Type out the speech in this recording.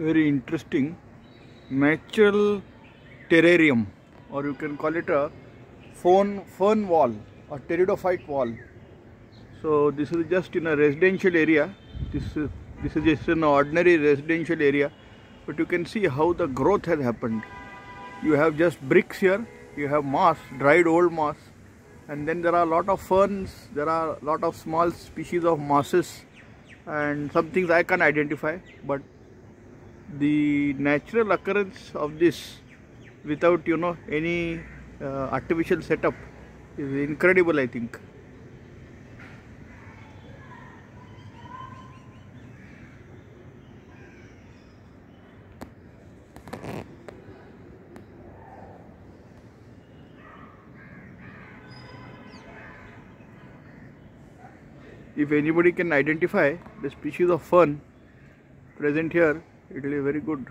very interesting natural terrarium or you can call it a fern, fern wall or pteridophyte wall. So this is just in a residential area. This is, this is just an ordinary residential area but you can see how the growth has happened. You have just bricks here, you have moss, dried old moss and then there are a lot of ferns, there are a lot of small species of mosses and some things I can identify but the natural occurrence of this without you know any uh, artificial setup is incredible I think. if anybody can identify the species of fern present here it will be very good